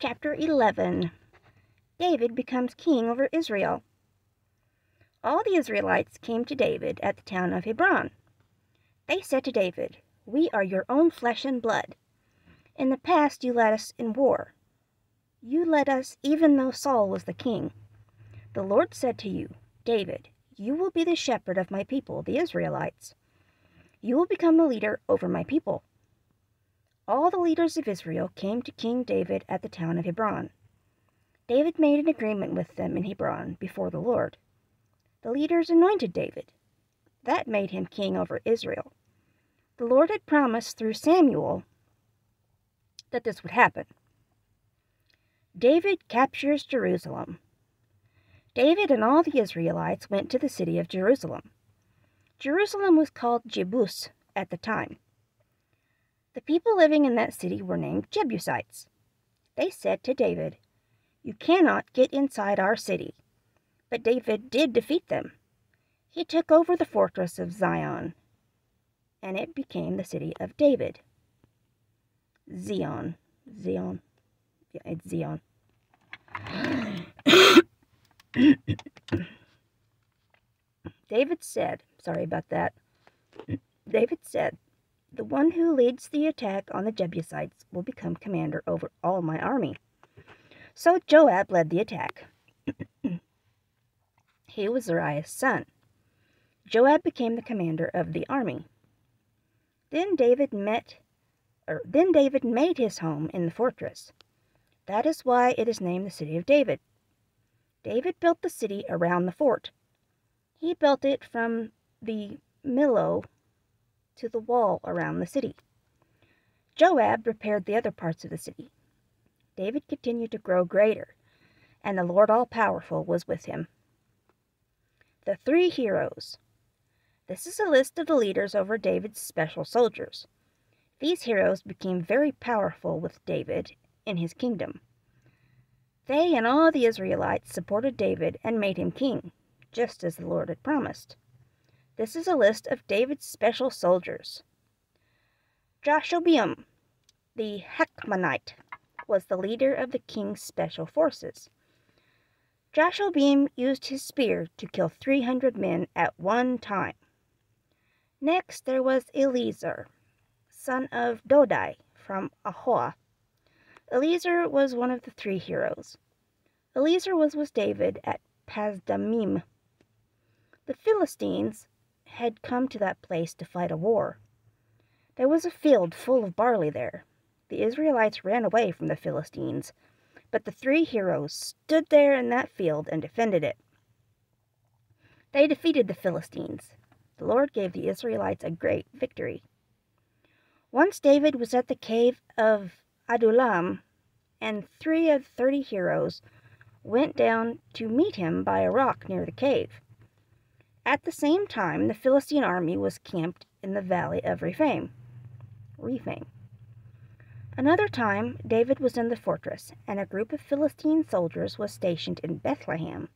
chapter 11. David becomes king over Israel. All the Israelites came to David at the town of Hebron. They said to David, We are your own flesh and blood. In the past you led us in war. You led us even though Saul was the king. The Lord said to you, David, you will be the shepherd of my people, the Israelites. You will become the leader over my people. All the leaders of Israel came to King David at the town of Hebron. David made an agreement with them in Hebron before the Lord. The leaders anointed David. That made him king over Israel. The Lord had promised through Samuel that this would happen. David captures Jerusalem. David and all the Israelites went to the city of Jerusalem. Jerusalem was called Jebus at the time. The people living in that city were named Jebusites. They said to David, You cannot get inside our city. But David did defeat them. He took over the fortress of Zion, and it became the city of David. Zion. Zion. Yeah, it's Zion. David said, sorry about that. David said, the one who leads the attack on the Jebusites will become commander over all my army. So Joab led the attack. he was Zeruiah's son. Joab became the commander of the army. Then David met or then David made his home in the fortress. That is why it is named the city of David. David built the city around the fort. He built it from the Millo to the wall around the city. Joab repaired the other parts of the city. David continued to grow greater, and the Lord All-Powerful was with him. The Three Heroes This is a list of the leaders over David's special soldiers. These heroes became very powerful with David in his kingdom. They and all the Israelites supported David and made him king, just as the Lord had promised. This is a list of David's special soldiers. Jashobeam, the Hacmonite, was the leader of the king's special forces. Jashobeam used his spear to kill 300 men at one time. Next, there was Eleazar, son of Dodai from Ahoah. Eleazar was one of the three heroes. Eleazar was with David at Pas Dammim. The Philistines had come to that place to fight a war. There was a field full of barley there. The Israelites ran away from the Philistines, but the three heroes stood there in that field and defended it. They defeated the Philistines. The Lord gave the Israelites a great victory. Once David was at the cave of Adullam, and three of thirty heroes went down to meet him by a rock near the cave. At the same time, the Philistine army was camped in the valley of Rephaim. Rephaim. Another time, David was in the fortress, and a group of Philistine soldiers was stationed in Bethlehem.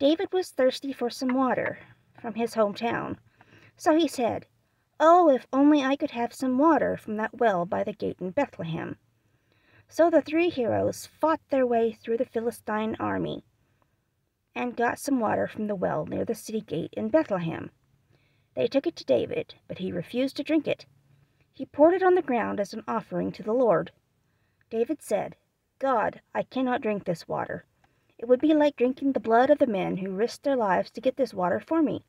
David was thirsty for some water from his hometown, so he said, Oh, if only I could have some water from that well by the gate in Bethlehem. So the three heroes fought their way through the Philistine army and got some water from the well near the city gate in Bethlehem. They took it to David, but he refused to drink it. He poured it on the ground as an offering to the Lord. David said, God, I cannot drink this water. It would be like drinking the blood of the men who risked their lives to get this water for me.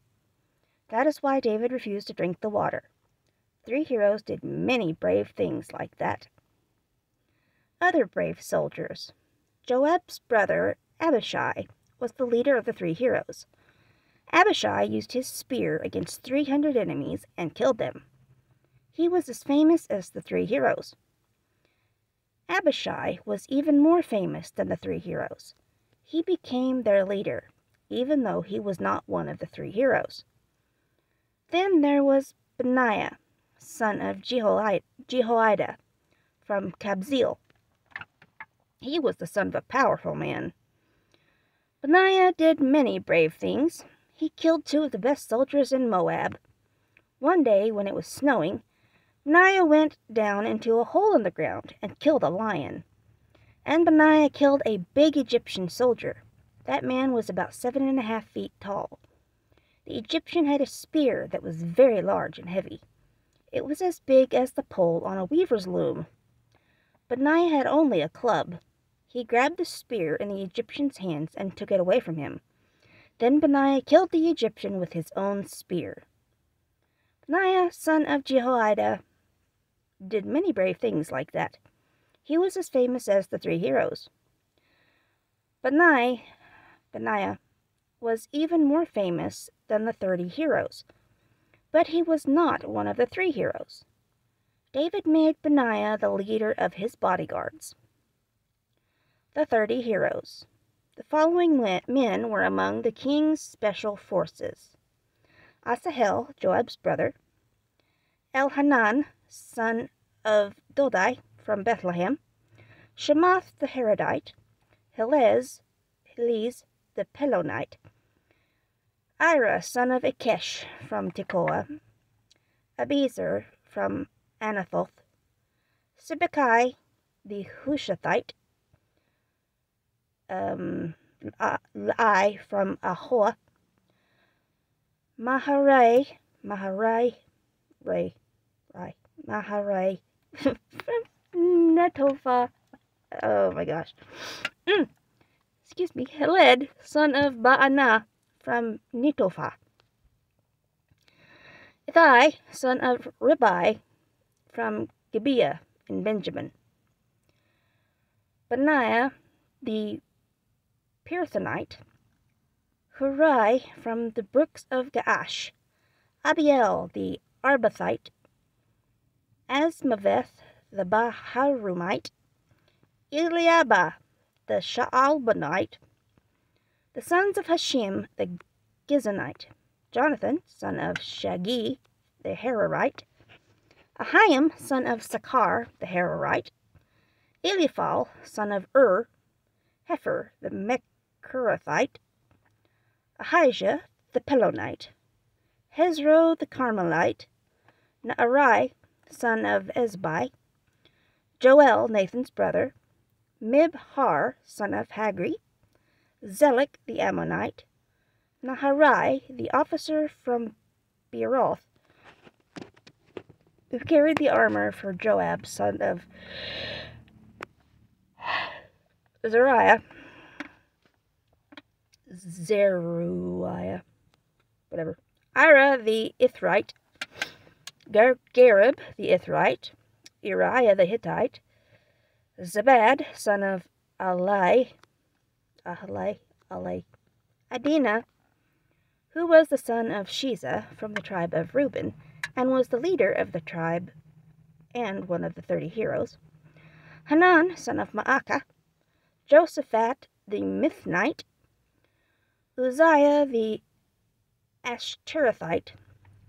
That is why David refused to drink the water. Three heroes did many brave things like that. Other brave soldiers. Joab's brother, Abishai, was the leader of the three heroes. Abishai used his spear against 300 enemies and killed them. He was as famous as the three heroes. Abishai was even more famous than the three heroes. He became their leader, even though he was not one of the three heroes. Then there was Benaiah, son of Jehoiada, from Kabzeel. He was the son of a powerful man. Benaiah did many brave things. He killed two of the best soldiers in Moab. One day, when it was snowing, Benaiah went down into a hole in the ground and killed a lion. And Benaiah killed a big Egyptian soldier. That man was about seven and a half feet tall. The Egyptian had a spear that was very large and heavy. It was as big as the pole on a weaver's loom. Benaiah had only a club. He grabbed the spear in the Egyptian's hands and took it away from him. Then Benaiah killed the Egyptian with his own spear. Benaiah, son of Jehoiada, did many brave things like that. He was as famous as the three heroes. Benaiah, Benaiah was even more famous than the thirty heroes, but he was not one of the three heroes. David made Benaiah the leader of his bodyguards. The thirty heroes. The following men were among the king's special forces. Asahel, Joab's brother, Elhanan, son of Dodai from Bethlehem, Shemath the Herodite, Helez, Helez the Pelonite, Ira, son of Ikkesh from Tekoa, Abiezer from Anathoth, Sibbecai the Hushathite, um, I from Ahoah, Maharai, Maharai, Ray, Rai, Maharai from Netophah. Oh my gosh. Mm. Excuse me. Heled, son of Baanah from Netophah. Ithai, son of Ribai from Gibeah in Benjamin. Benaiah, the Pirathonite. Hurai from the brooks of Gaash. Abiel, the Arbathite. Azmaveth, the Baharumite. Eliabah, the Shaalbanite. The sons of Hashem, the Gizonite. Jonathan, son of Shagee, the Hararite. Ahiam, son of Sacar, the Hararite. Eliphal, son of Ur. Hepher, the Mekerathite. Ahijah, the Pelonite. Hezro, the Carmelite. Naarai, son of Ezbai. Joel, Nathan's brother. Mibhar, son of Hagri. Zelek, the Ammonite. Naharai, the officer from Beeroth, who carried the armor for Joab, son of Zariah. Zeruiah. Whatever. Ira the Ithrite. Gar Gareb the Ithrite. Uriah the Hittite. Zabad, son of Alai. Ahalai. Alai. Adina, who was the son of Shiza from the tribe of Reuben, and was the leader of the tribe and one of the thirty heroes. Hanan, son of Maacah, Joshaphat the Mithnite, Uzziah the Ashterathite,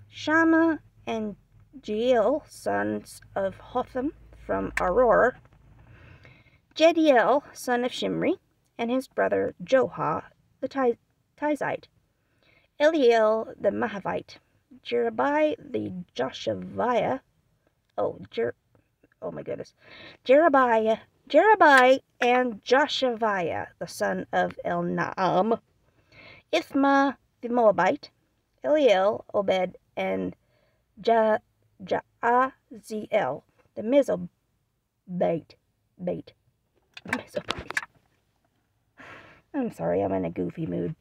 Shammah and Jeiel, sons of Hotham from Aroer, Jediel, son of Shimri, and his brother Joha the Tizite, Eliel the Mahavite, Jerubai the Joshaviah, oh, Jer, oh my goodness, Jerubiah, Jerubai and Joshaviah, the son of Elnaam, Ithma the Moabite, Eliel, Obed, and ja, Jaasiel, the Mezobite, bait, Mezobite. I'm sorry, I'm in a goofy mood.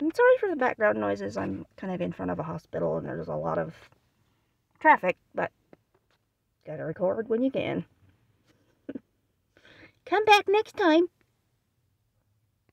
I'm sorry for the background noises. I'm kind of in front of a hospital and there's a lot of traffic, but gotta record when you can. Come back next time.